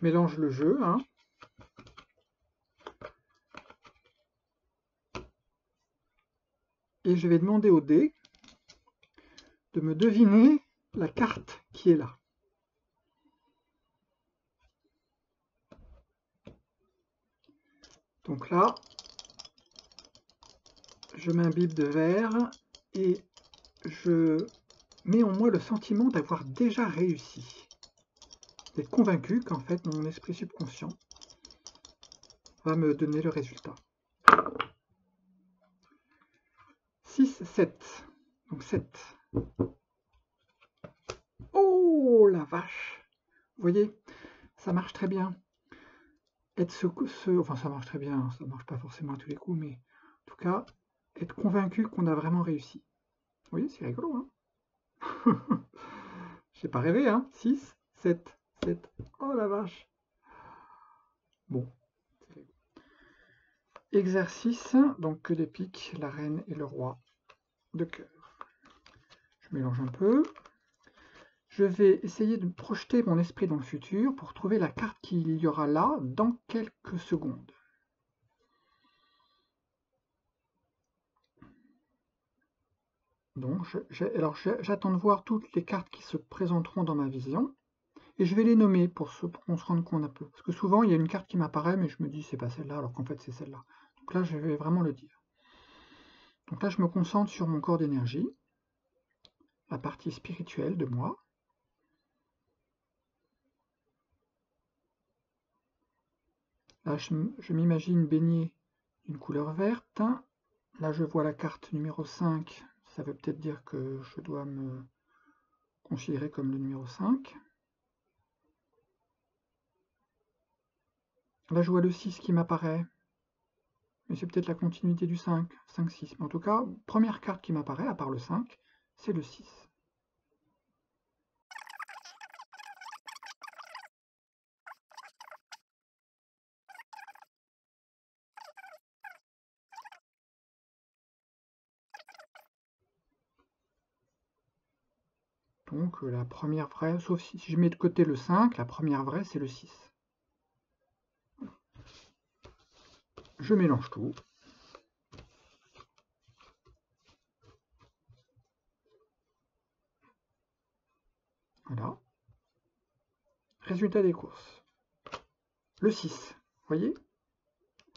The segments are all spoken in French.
Mélange le jeu. Hein. Et je vais demander au dé de me deviner la carte qui est là. Donc là, je m'imbibe de verre et je mets en moi le sentiment d'avoir déjà réussi. D'être convaincu qu'en fait mon esprit subconscient va me donner le résultat. 6, 7. Donc 7. Oh la vache Vous voyez, ça marche très bien. Être ce, ce, enfin ça marche très bien, ça marche pas forcément à tous les coups, mais en tout cas, être convaincu qu'on a vraiment réussi. Vous voyez, c'est rigolo, hein J'ai pas rêvé, hein 6, 7, 7. Oh la vache Bon. Exercice, donc que des piques, la reine et le roi de cœur. Je mélange un peu. Je vais essayer de projeter mon esprit dans le futur pour trouver la carte qu'il y aura là dans quelques secondes. Donc, j'attends de voir toutes les cartes qui se présenteront dans ma vision et je vais les nommer pour, qu'on se rende compte un peu. Parce que souvent, il y a une carte qui m'apparaît, mais je me dis c'est pas celle-là, alors qu'en fait c'est celle-là. Donc là, je vais vraiment le dire. Donc là, je me concentre sur mon corps d'énergie, la partie spirituelle de moi. Là, je, m'imagine baigner d'une couleur verte. Là, je vois la carte numéro 5. Ça veut peut-être dire que je dois me considérer comme le numéro 5. Là, je vois le 6 qui m'apparaît. Mais c'est peut-être la continuité du 5, 5, 6. Mais en tout cas, première carte qui m'apparaît, à part le 5, c'est le 6. Donc la première vraie, sauf si, je mets de côté le 5, la première vraie c'est le 6. Je mélange tout. Voilà. Résultat des courses. Le 6, vous voyez?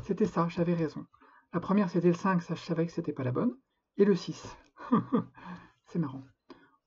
C'était ça, j'avais raison. La première c'était le 5, ça je savais que c'était pas la bonne. Et le 6. C'est marrant.